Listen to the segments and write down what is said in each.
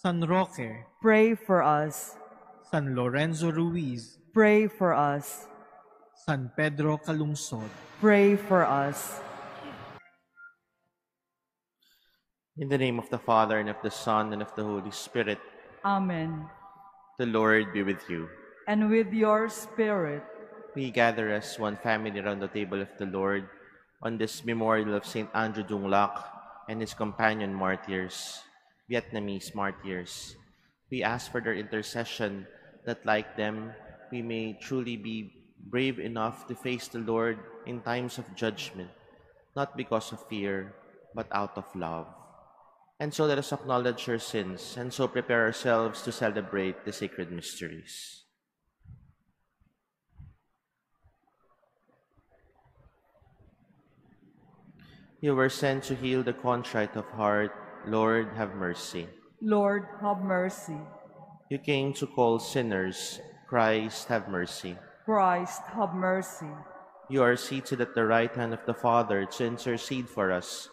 San Roque. Pray for us. San Lorenzo Ruiz. Pray for us. San Pedro Calungsod. Pray for us. In the name of the Father, and of the Son, and of the Holy Spirit, Amen. the Lord be with you. And with your spirit, We gather as one family around the table of the Lord on this memorial of St. Andrew Dung Lac and his companion martyrs, Vietnamese martyrs. We ask for their intercession that, like them, we may truly be brave enough to face the Lord in times of judgment, not because of fear, but out of love. And so let us acknowledge our sins and so prepare ourselves to celebrate the sacred mysteries. You were sent to heal the contrite of heart. Lord, have mercy. Lord, have mercy. You came to call sinners. Christ, have mercy. Christ, have mercy. You are seated at the right hand of the Father to intercede for us.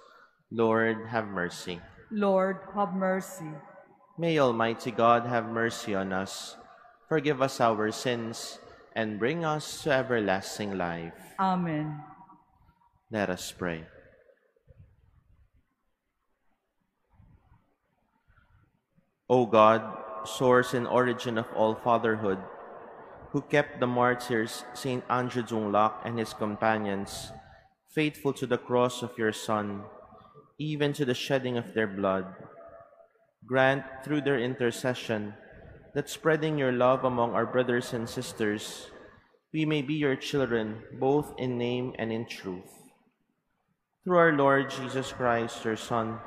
Lord, have mercy. Lord, have mercy. May Almighty God have mercy on us, forgive us our sins, and bring us to everlasting life. Amen. Let us pray. O God, source and origin of all fatherhood, who kept the martyrs Saint Andrew Dung Lac and his companions faithful to the cross of your Son, even to the shedding of their blood, grant through their intercession that spreading your love among our brothers and sisters, we may be your children both in name and in truth. Through our Lord Jesus Christ, your Son,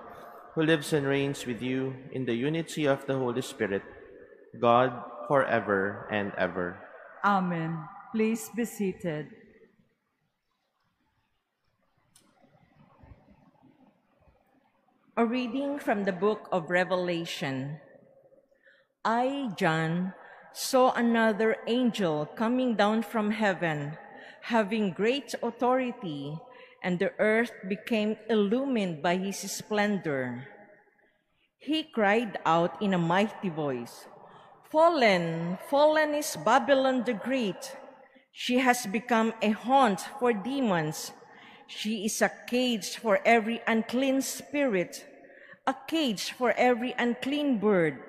who lives and reigns with you in the unity of the Holy Spirit, God, forever and ever. Amen. Please be seated. A reading from the book of Revelation. I, John, saw another angel coming down from heaven, having great authority, and the earth became illumined by his splendor. He cried out in a mighty voice, Fallen, fallen is Babylon the Great, She has become a haunt for demons. She is a cage for every unclean spirit, a cage for every unclean bird,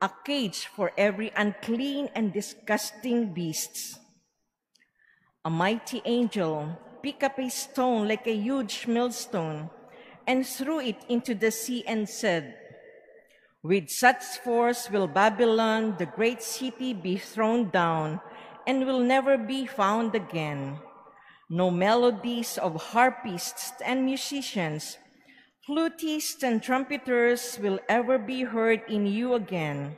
a cage for every unclean and disgusting beasts. A mighty angel picked up a stone like a huge millstone and threw it into the sea and said, With such force will Babylon, the great city, be thrown down and will never be found again. No melodies of harpists and musicians, flutists and trumpeters will ever be heard in you again.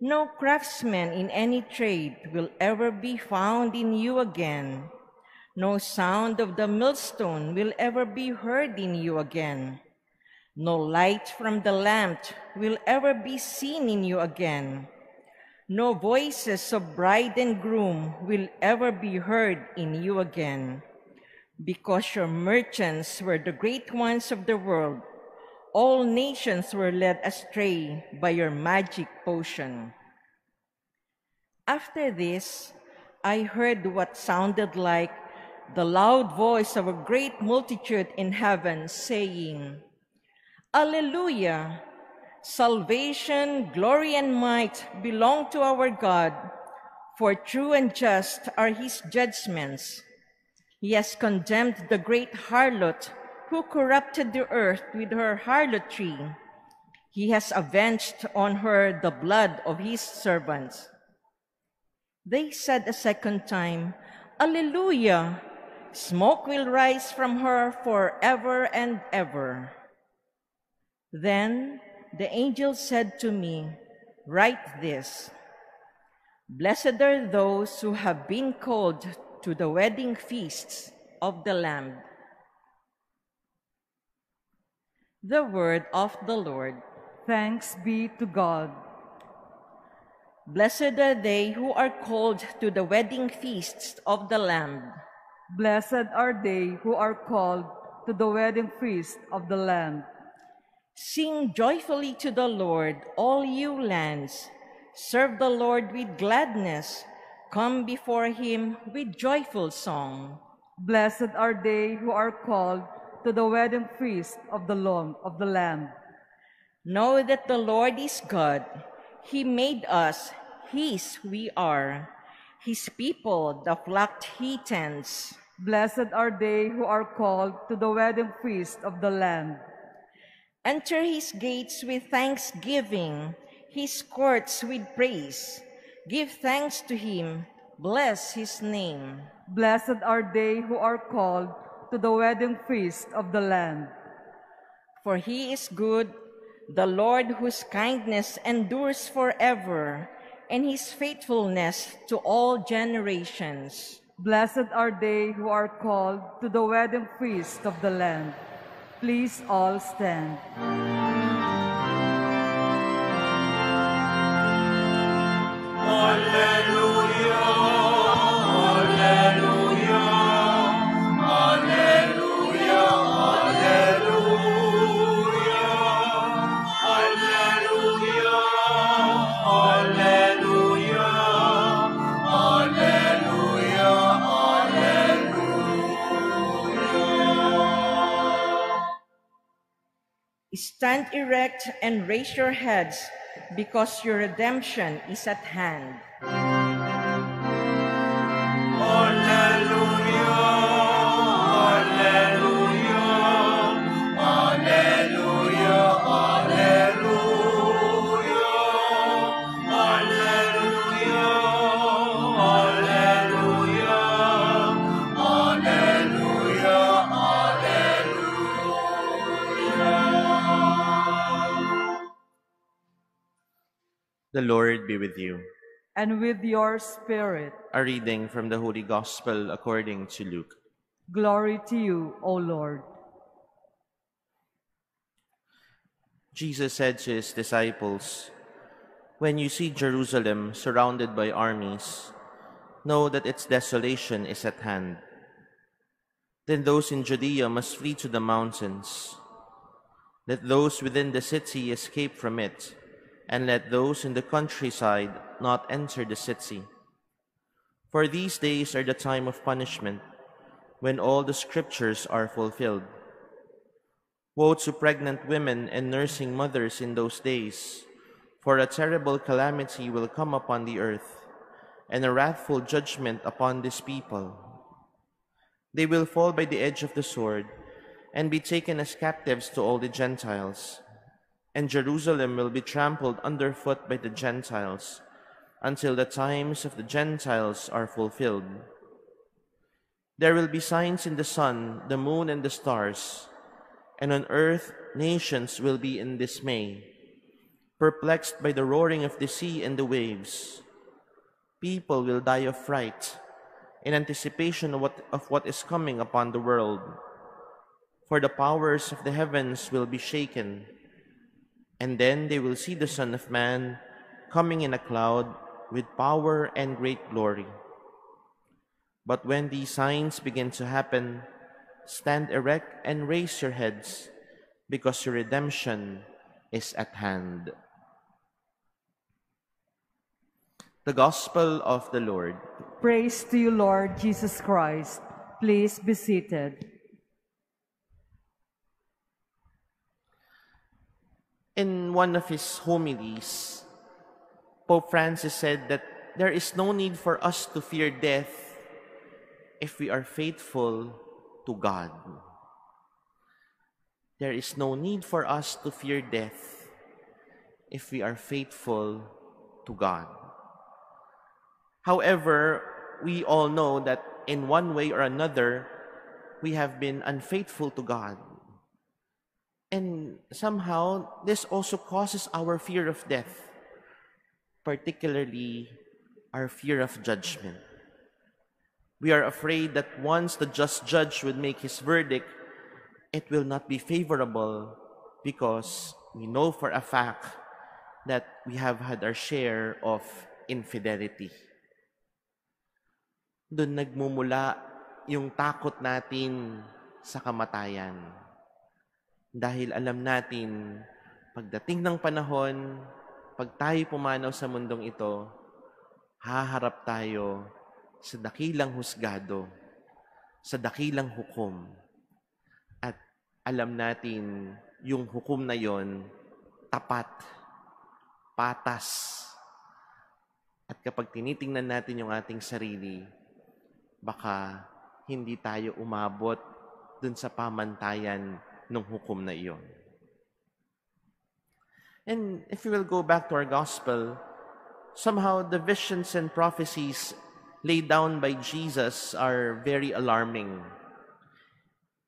No craftsman in any trade will ever be found in you again. No sound of the millstone will ever be heard in you again. No light from the lamp will ever be seen in you again. No voices of bride and groom will ever be heard in you again. Because your merchants were the great ones of the world, all nations were led astray by your magic potion. After this, I heard what sounded like the loud voice of a great multitude in heaven saying, Alleluia! Salvation, glory, and might belong to our God, for true and just are his judgments. He has condemned the great harlot who corrupted the earth with her harlotry. He has avenged on her the blood of his servants. They said a second time, Alleluia! Smoke will rise from her forever and ever. Then the angel said to me, Write this Blessed are those who have been called to the wedding feasts of the Lamb. The word of the Lord. Thanks be to God. Blessed are they who are called to the wedding feasts of the Lamb. Blessed are they who are called to the wedding feast of the Lamb. Sing joyfully to the Lord, all you lands. Serve the Lord with gladness. Come before him with joyful song. Blessed are they who are called to the wedding feast of the Lamb. Of the Lamb. Know that the Lord is God. He made us, his we are. His people, the flock he tends. Blessed are they who are called to the wedding feast of the Lamb. Enter his gates with thanksgiving, his courts with praise. Give thanks to him, bless his name. Blessed are they who are called to the wedding feast of the Lamb. For he is good, the Lord whose kindness endures forever, and his faithfulness to all generations. Blessed are they who are called to the wedding feast of the Lamb. Please all stand. Stand erect and raise your heads because your redemption is at hand. The Lord be with you. And with your spirit, A reading from the Holy Gospel according to Luke. glory to you, O Lord. Jesus said to his disciples, When you see Jerusalem surrounded by armies, know that its desolation is at hand. Then those in Judea must flee to the mountains. Let those within the city escape from it, and let those in the countryside not enter the city. For these days are the time of punishment, when all the scriptures are fulfilled. Woe to pregnant women and nursing mothers in those days, for a terrible calamity will come upon the earth, and a wrathful judgment upon this people. They will fall by the edge of the sword, and be taken as captives to all the Gentiles. And Jerusalem will be trampled underfoot by the Gentiles, until the times of the Gentiles are fulfilled. There will be signs in the sun, the moon, and the stars, and on earth nations will be in dismay, perplexed by the roaring of the sea and the waves. People will die of fright in anticipation of what, of what is coming upon the world. For the powers of the heavens will be shaken, and then they will see the Son of Man coming in a cloud with power and great glory. But when these signs begin to happen, stand erect and raise your heads, because your redemption is at hand. The Gospel of the Lord. Praise to you, Lord Jesus Christ. Please be seated. In one of his homilies, Pope Francis said that there is no need for us to fear death if we are faithful to God. There is no need for us to fear death if we are faithful to God. However, we all know that in one way or another, we have been unfaithful to God. And somehow, this also causes our fear of death, particularly our fear of judgment. We are afraid that once the just judge would make his verdict, it will not be favorable because we know for a fact that we have had our share of infidelity. Doon nagmumula yung takot natin sa kamatayan. Dahil alam natin, pagdating ng panahon, pag tayo pumanaw sa mundong ito, haharap tayo sa dakilang husgado, sa dakilang hukom. At alam natin, yung hukom na yon tapat, patas. At kapag tinitingnan natin yung ating sarili, baka hindi tayo umabot dun sa pamantayan ng hukom na iyon. And if we will go back to our gospel, somehow the visions and prophecies laid down by Jesus are very alarming.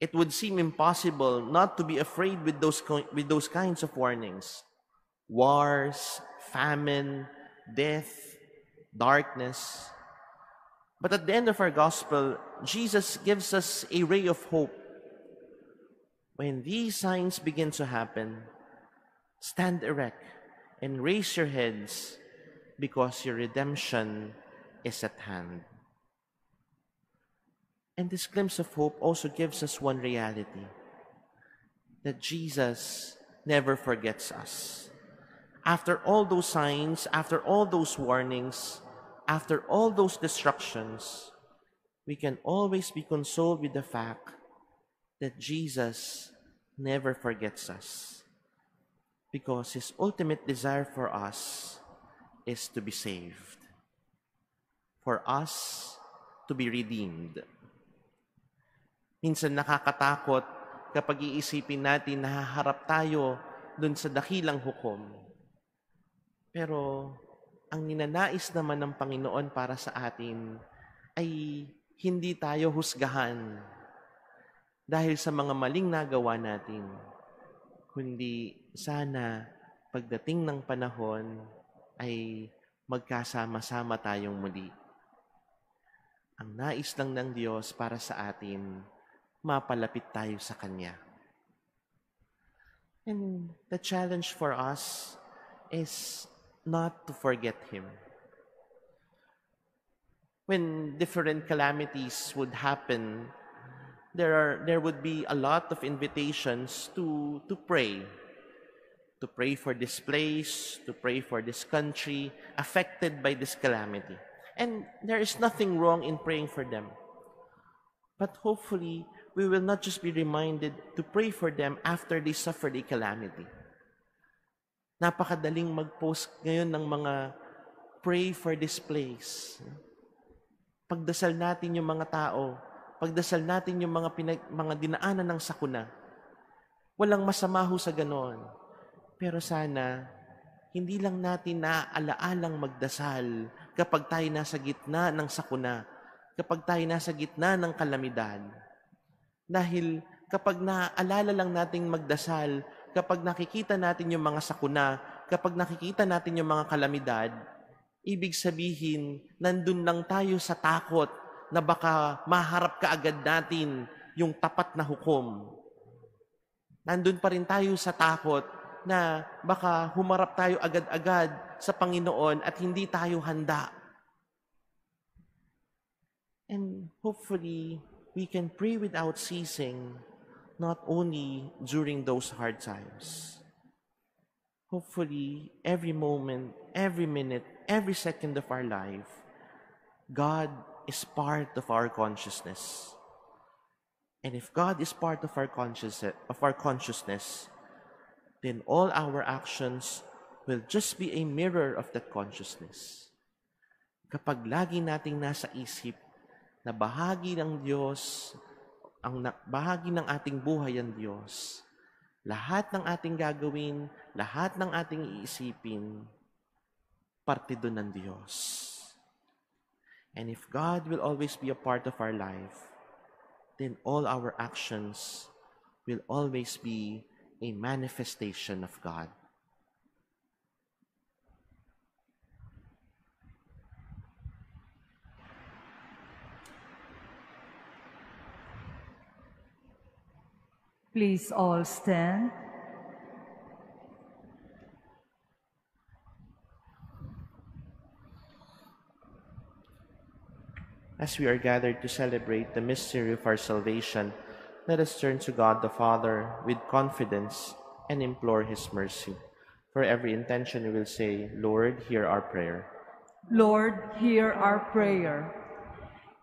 It would seem impossible not to be afraid with those, with those kinds of warnings. Wars, famine, death, darkness. But at the end of our gospel, Jesus gives us a ray of hope. When these signs begin to happen, stand erect and raise your heads because your redemption is at hand. And this glimpse of hope also gives us one reality that Jesus never forgets us. After all those signs, after all those warnings, after all those destructions, we can always be consoled with the fact that Jesus never forgets us because his ultimate desire for us is to be saved, for us to be redeemed. Minsan nakakatakot kapag iisipin natin na haharap tayo dun sa dakilang hukom. Pero ang ninanais naman ng Panginoon para sa atin ay hindi tayo husgahan dahil sa mga maling nagawa natin, kundi sana pagdating ng panahon ay magkasama-sama tayong muli. Ang nais lang ng Diyos para sa atin, mapalapit tayo sa Kanya. And the challenge for us is not to forget Him. When different calamities would happen, there are there would be a lot of invitations to to pray to pray for this place to pray for this country affected by this calamity And there is nothing wrong in praying for them. But hopefully, we will not just be reminded to pray for them after they suffered a calamity. Napakadaling mag-post ngayon ng mga pray for this place. Pagdasal natin yung mga tao, pagdasal natin yung mga, pinag, mga dinaanan ng sakuna. Walang masama ho sa ganoon. Pero sana, hindi lang natin naaalaalang magdasal kapag tayo nasa gitna ng sakuna, kapag tayo nasa gitna ng kalamidad. Dahil kapag naaalala lang nating magdasal, kapag nakikita natin yung mga sakuna, kapag nakikita natin yung mga kalamidad, ibig sabihin, nandun lang tayo sa takot na baka maharap ka agad natin yung tapat na hukom. Nandun pa rin tayo sa takot na baka humarap tayo agad-agad sa Panginoon at hindi tayo handa. And hopefully, we can pray without ceasing, not only during those hard times. Hopefully, every moment, every minute, every second of our life, God is part of our consciousness. And if God is part of our conscious of our consciousness, then all our actions will just be a mirror of that consciousness. Kapag lagi nating nasa isip na bahagi ng Diyos, ang bahagi ng ating buhay ang Diyos, lahat ng ating gagawin, lahat ng ating iisipin, parte doon ng Diyos. And if God will always be a part of our life, then all our actions will always be a manifestation of God. Please all stand. As we are gathered to celebrate the mystery of our salvation, let us turn to God the Father with confidence and implore His mercy. For every intention we will say, Lord, hear our prayer. Lord, hear our prayer.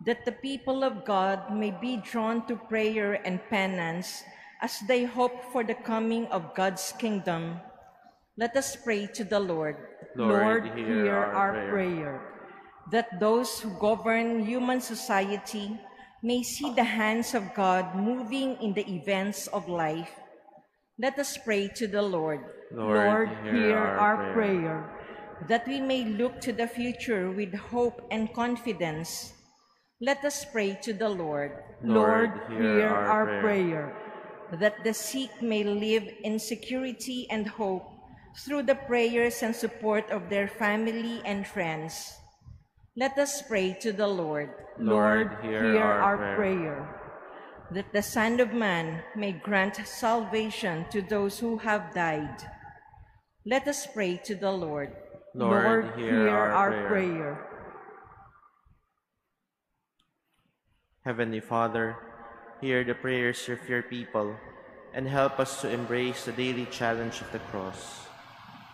That the people of God may be drawn to prayer and penance as they hope for the coming of God's kingdom. Let us pray to the Lord. Lord, hear our prayer. That those who govern human society may see the hands of God moving in the events of life. Let us pray to the Lord. Lord, hear our prayer. That we may look to the future with hope and confidence. Let us pray to the Lord. Lord, hear our prayer. That the sick may live in security and hope through the prayers and support of their family and friends. Let us pray to the Lord. Lord, hear our prayer. That the Son of Man may grant salvation to those who have died. Let us pray to the Lord. Lord, hear our prayer. Heavenly Father, hear the prayers of your people and help us to embrace the daily challenge of the cross.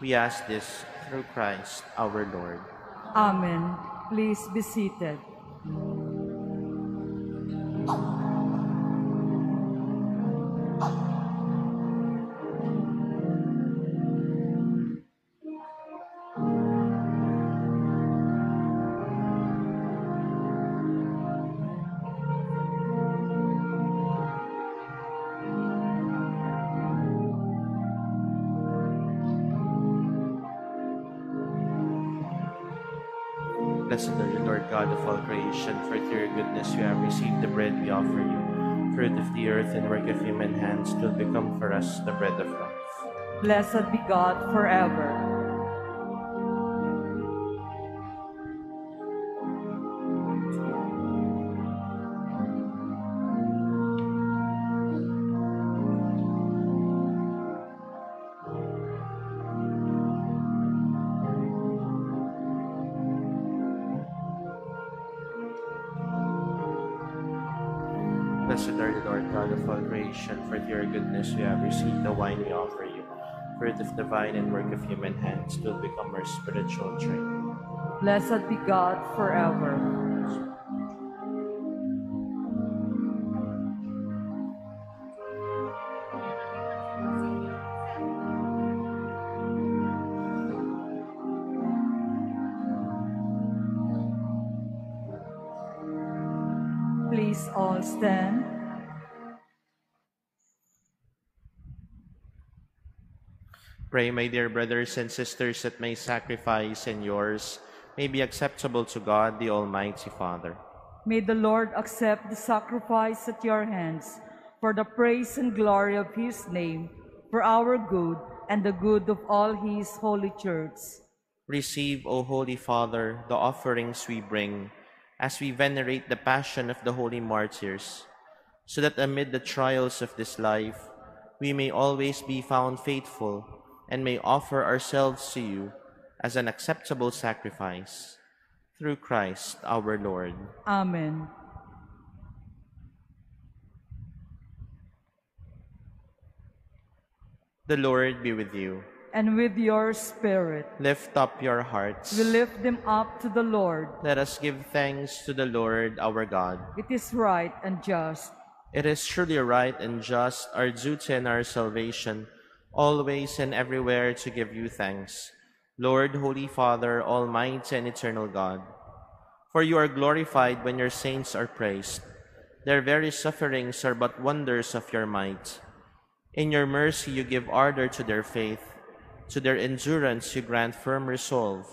We ask this through Christ our Lord. Amen. Please be seated. For through your goodness you have received the bread we offer you. Fruit of the earth and work of human hands will become for us the bread of life. Blessed be God forever. Your goodness we have received the wine we offer you. Fruit of the vine and work of human hands will become our spiritual drink. Blessed be God forever. Pray, my dear brothers and sisters, that my sacrifice and yours may be acceptable to God, the Almighty Father. May the Lord accept the sacrifice at your hands for the praise and glory of his name, for our good and the good of all his holy church. Receive, O Holy Father, the offerings we bring as we venerate the passion of the holy martyrs, so that amid the trials of this life we may always be found faithful and may offer ourselves to you as an acceptable sacrifice. Through Christ our Lord. Amen. The Lord be with you. And with your spirit, Lift up your hearts. we lift them up to the Lord. Let us give thanks to the Lord our God. It is right and just. It is truly right and just, our duty and our salvation, always and everywhere to give you thanks. Lord, Holy Father, Almighty and Eternal God, for you are glorified when your saints are praised. Their very sufferings are but wonders of your might. In your mercy you give ardor to their faith, to their endurance you grant firm resolve,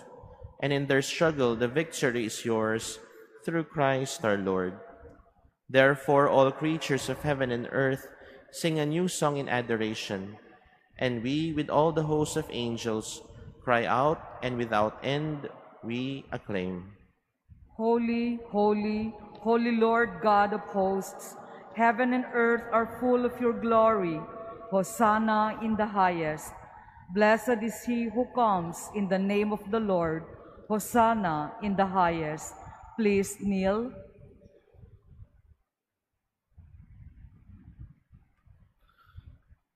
and in their struggle the victory is yours, through Christ our Lord. Therefore all creatures of heaven and earth sing a new song in adoration, and we, with all the hosts of angels, cry out, and without end we acclaim. Holy, holy, holy Lord God of hosts, heaven and earth are full of your glory. Hosanna in the highest. Blessed is he who comes in the name of the Lord. Hosanna in the highest. Please kneel.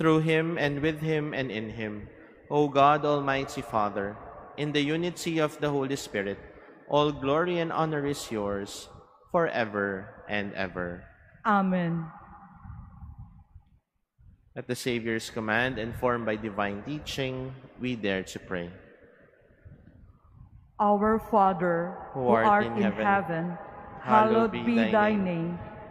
Through him and with him and in him, O God, Almighty Father, in the unity of the Holy Spirit, all glory and honor is yours forever and ever. Amen. At the Savior's command, informed by divine teaching, we dare to pray. Our Father, who art, in, heaven, hallowed be thy name.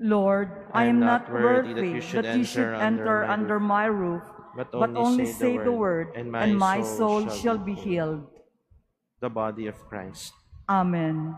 Lord, I am not worthy that you should, that you should enter, under, my roof, but only, but only say, say the word, and my, and my soul, soul shall be healed. The body of Christ. Amen.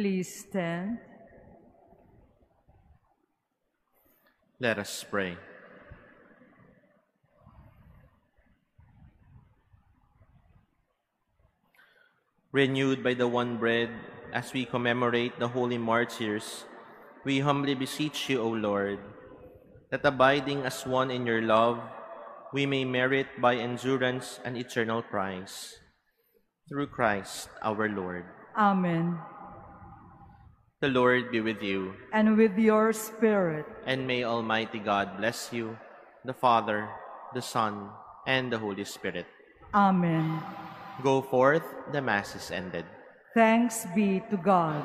Please stand. Let us pray. Renewed by the one bread, as we commemorate the holy martyrs, we humbly beseech you, O Lord, that abiding as one in your love, we may merit by endurance an eternal prize. Through Christ our Lord. Amen. The Lord be with you, And with your spirit, and may Almighty God bless you, the Father, the Son, and the Holy Spirit. Amen. Go forth, the Mass is ended. Thanks be to God.